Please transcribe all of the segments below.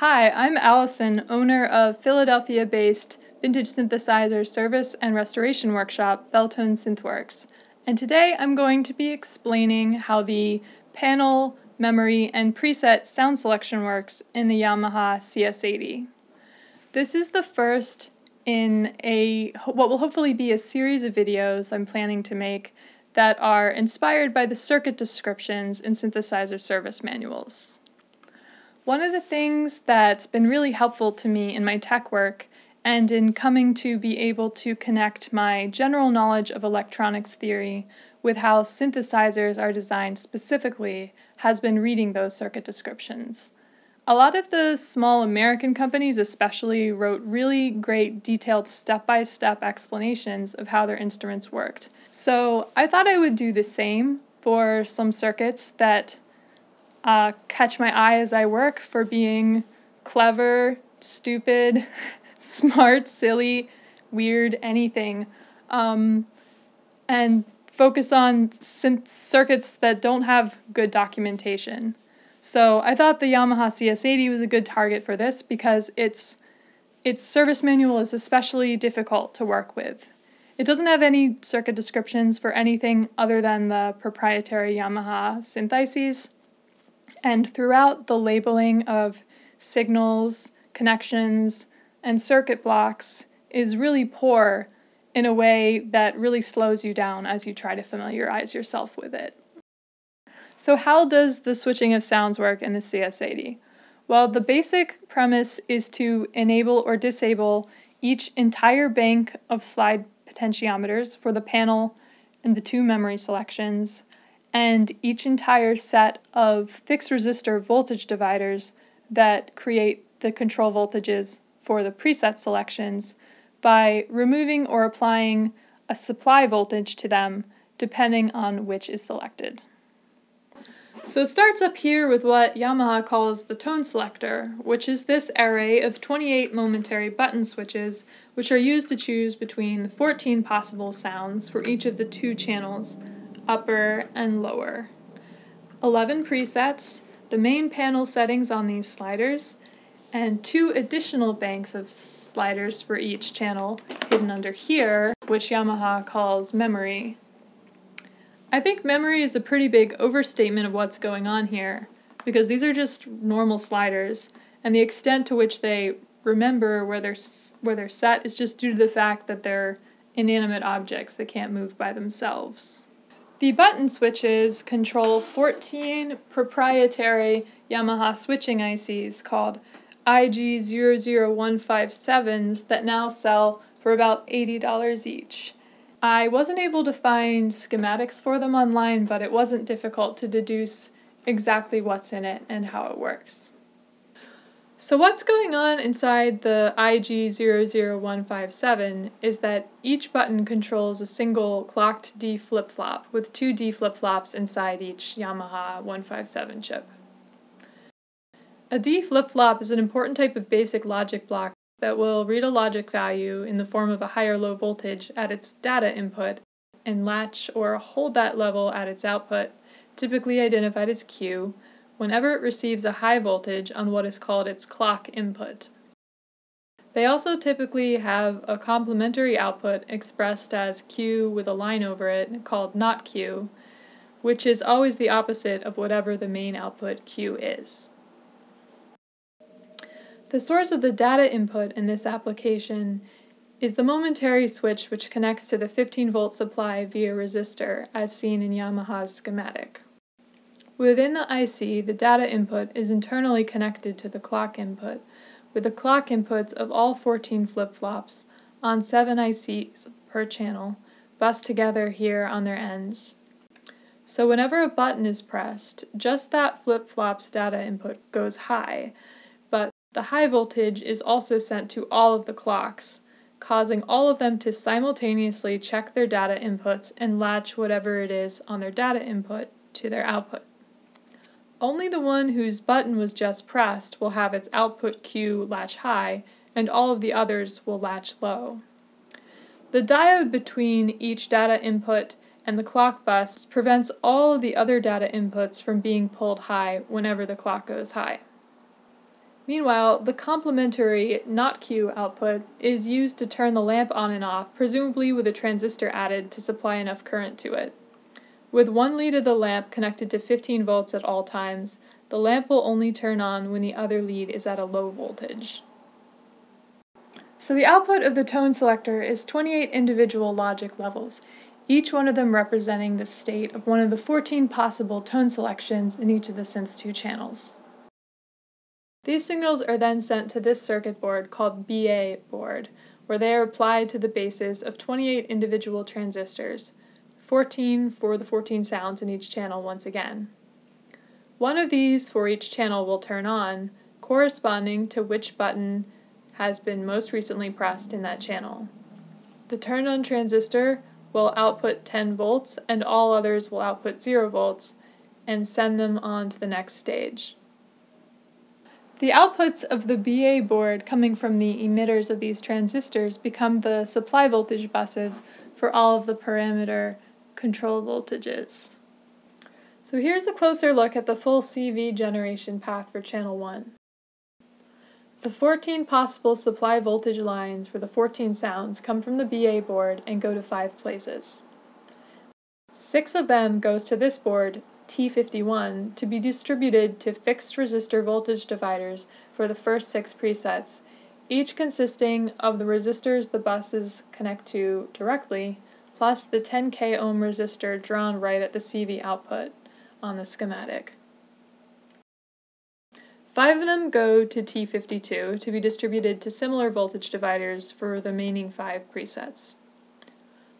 Hi, I'm Alison, owner of Philadelphia based vintage synthesizer service and restoration workshop, Belltone Synthworks. And today I'm going to be explaining how the panel, memory, and preset sound selection works in the Yamaha CS80. This is the first in a what will hopefully be a series of videos I'm planning to make that are inspired by the circuit descriptions in synthesizer service manuals. One of the things that's been really helpful to me in my tech work and in coming to be able to connect my general knowledge of electronics theory with how synthesizers are designed specifically has been reading those circuit descriptions. A lot of the small American companies, especially, wrote really great detailed step by step explanations of how their instruments worked. So I thought I would do the same for some circuits that uh, catch my eye as I work for being clever, stupid, smart, silly, weird, anything. Um, and focus on synth circuits that don't have good documentation. So I thought the Yamaha CS80 was a good target for this because its its service manual is especially difficult to work with. It doesn't have any circuit descriptions for anything other than the proprietary Yamaha synth ICs. And throughout the labeling of signals, connections, and circuit blocks is really poor in a way that really slows you down as you try to familiarize yourself with it. So how does the switching of sounds work in the CS80? Well, the basic premise is to enable or disable each entire bank of slide potentiometers for the panel and the two memory selections, and each entire set of fixed resistor voltage dividers that create the control voltages for the preset selections by removing or applying a supply voltage to them depending on which is selected. So it starts up here with what Yamaha calls the tone selector, which is this array of 28 momentary button switches, which are used to choose between the 14 possible sounds for each of the two channels, upper and lower. 11 presets, the main panel settings on these sliders, and two additional banks of sliders for each channel hidden under here, which Yamaha calls memory. I think memory is a pretty big overstatement of what's going on here, because these are just normal sliders, and the extent to which they remember where they're, where they're set is just due to the fact that they're inanimate objects that can't move by themselves. The button switches control 14 proprietary Yamaha switching ICs called IG00157s that now sell for about $80 each. I wasn't able to find schematics for them online, but it wasn't difficult to deduce exactly what's in it and how it works. So what's going on inside the IG00157 is that each button controls a single clocked D flip-flop with two D flip-flops inside each Yamaha 157 chip. A D flip-flop is an important type of basic logic block that will read a logic value in the form of a high or low voltage at its data input and latch or hold that level at its output, typically identified as Q, whenever it receives a high voltage on what is called its clock input. They also typically have a complementary output expressed as Q with a line over it called not Q, which is always the opposite of whatever the main output Q is. The source of the data input in this application is the momentary switch which connects to the 15 volt supply via resistor as seen in Yamaha's schematic. Within the IC, the data input is internally connected to the clock input, with the clock inputs of all 14 flip-flops on 7 ICs per channel, bussed together here on their ends. So whenever a button is pressed, just that flip-flop's data input goes high, but the high voltage is also sent to all of the clocks, causing all of them to simultaneously check their data inputs and latch whatever it is on their data input to their output. Only the one whose button was just pressed will have its output Q latch high, and all of the others will latch low. The diode between each data input and the clock bus prevents all of the other data inputs from being pulled high whenever the clock goes high. Meanwhile, the complementary not Q output is used to turn the lamp on and off, presumably with a transistor added to supply enough current to it. With one lead of the lamp connected to 15 volts at all times, the lamp will only turn on when the other lead is at a low voltage. So the output of the tone selector is 28 individual logic levels, each one of them representing the state of one of the 14 possible tone selections in each of the Synth2 channels. These signals are then sent to this circuit board called BA board, where they are applied to the bases of 28 individual transistors, 14 for the 14 sounds in each channel once again. One of these for each channel will turn on, corresponding to which button has been most recently pressed in that channel. The turn on transistor will output 10 volts and all others will output 0 volts and send them on to the next stage. The outputs of the BA board coming from the emitters of these transistors become the supply voltage buses for all of the parameter control voltages. So here's a closer look at the full CV generation path for channel 1. The 14 possible supply voltage lines for the 14 sounds come from the BA board and go to five places. Six of them goes to this board, T51, to be distributed to fixed resistor voltage dividers for the first six presets, each consisting of the resistors the buses connect to directly, plus the 10k ohm resistor drawn right at the CV output on the schematic. Five of them go to T52 to be distributed to similar voltage dividers for the remaining five presets.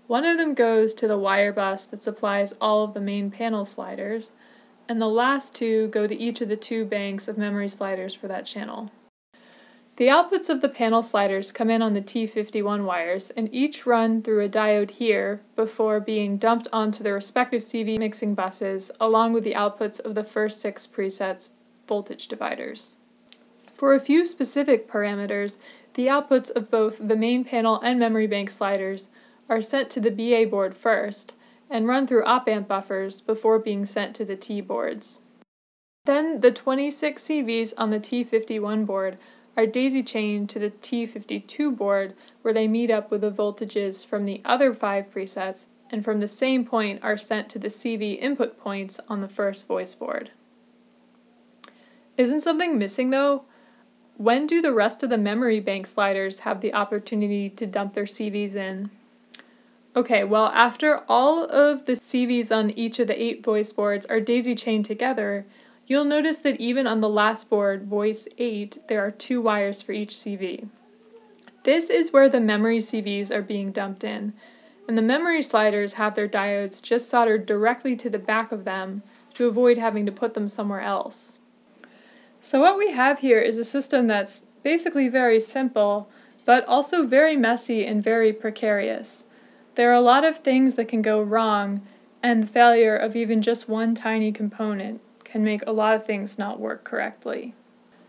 One of them goes to the wire bus that supplies all of the main panel sliders, and the last two go to each of the two banks of memory sliders for that channel. The outputs of the panel sliders come in on the T51 wires and each run through a diode here before being dumped onto the respective CV mixing buses along with the outputs of the first six presets voltage dividers. For a few specific parameters, the outputs of both the main panel and memory bank sliders are sent to the BA board first and run through op-amp buffers before being sent to the T boards. Then the 26 CVs on the T51 board are daisy chained to the T52 board where they meet up with the voltages from the other five presets and from the same point are sent to the CV input points on the first voice board. Isn't something missing though? When do the rest of the memory bank sliders have the opportunity to dump their CVs in? Okay, well, after all of the CVs on each of the eight voice boards are daisy chained together, You'll notice that even on the last board, voice 8, there are two wires for each CV. This is where the memory CVs are being dumped in, and the memory sliders have their diodes just soldered directly to the back of them to avoid having to put them somewhere else. So what we have here is a system that's basically very simple, but also very messy and very precarious. There are a lot of things that can go wrong, and the failure of even just one tiny component can make a lot of things not work correctly.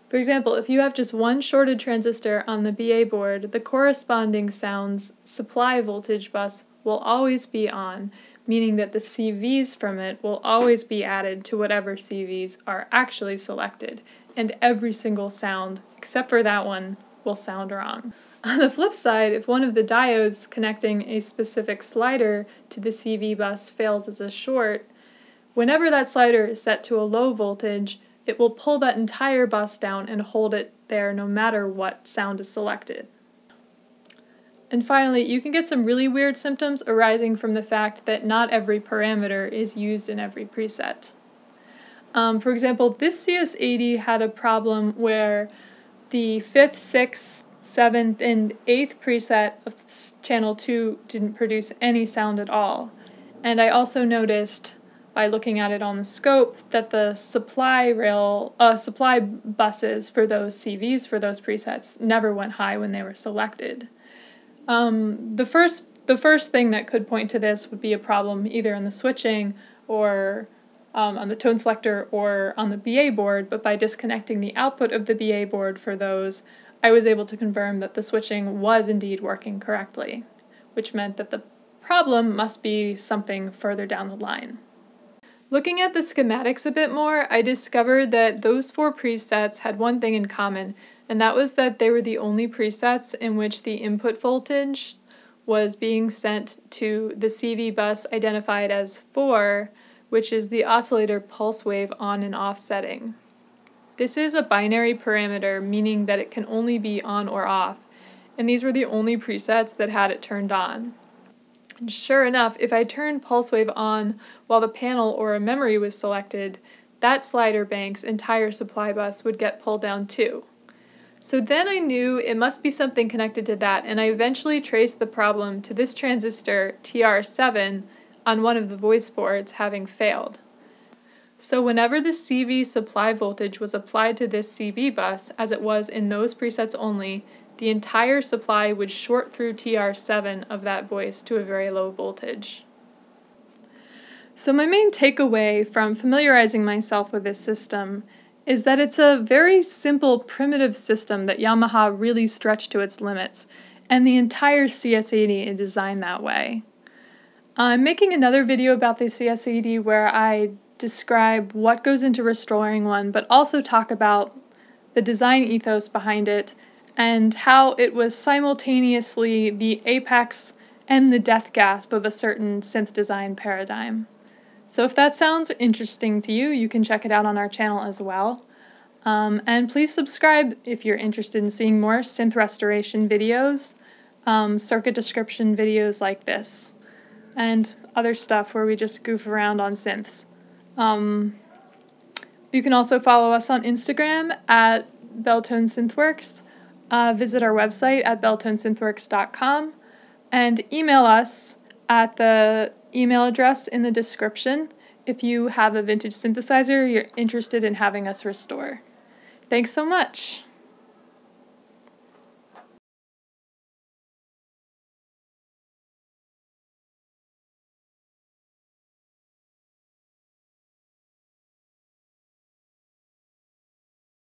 For example, if you have just one shorted transistor on the BA board, the corresponding sound's supply voltage bus will always be on, meaning that the CVs from it will always be added to whatever CVs are actually selected, and every single sound, except for that one, will sound wrong. On the flip side, if one of the diodes connecting a specific slider to the CV bus fails as a short, Whenever that slider is set to a low voltage, it will pull that entire bus down and hold it there no matter what sound is selected. And finally, you can get some really weird symptoms arising from the fact that not every parameter is used in every preset. Um, for example, this CS80 had a problem where the 5th, 6th, 7th, and 8th preset of channel 2 didn't produce any sound at all. And I also noticed by looking at it on the scope that the supply rail uh, supply buses for those CVs for those presets never went high when they were selected. Um, the first the first thing that could point to this would be a problem either in the switching or um, on the tone selector or on the BA board, but by disconnecting the output of the BA board for those, I was able to confirm that the switching was indeed working correctly, which meant that the problem must be something further down the line. Looking at the schematics a bit more, I discovered that those four presets had one thing in common, and that was that they were the only presets in which the input voltage was being sent to the CV bus identified as 4, which is the oscillator pulse wave on and off setting. This is a binary parameter, meaning that it can only be on or off, and these were the only presets that had it turned on. And sure enough, if I turned pulse wave on while the panel or a memory was selected, that slider bank's entire supply bus would get pulled down too. So then I knew it must be something connected to that, and I eventually traced the problem to this transistor TR7 on one of the voice boards having failed. So whenever the CV supply voltage was applied to this CV bus, as it was in those presets only, the entire supply would short through TR7 of that voice to a very low voltage. So my main takeaway from familiarizing myself with this system is that it's a very simple, primitive system that Yamaha really stretched to its limits, and the entire CS80 is designed that way. Uh, I'm making another video about the CS80 where I describe what goes into restoring one, but also talk about the design ethos behind it and how it was simultaneously the apex and the death gasp of a certain synth design paradigm. So if that sounds interesting to you, you can check it out on our channel as well. Um, and please subscribe if you're interested in seeing more synth restoration videos, um, circuit description videos like this, and other stuff where we just goof around on synths. Um, you can also follow us on Instagram at Belltone Synthworks, uh, visit our website at belltonesynthworks.com, and email us at the email address in the description if you have a vintage synthesizer you're interested in having us restore. Thanks so much.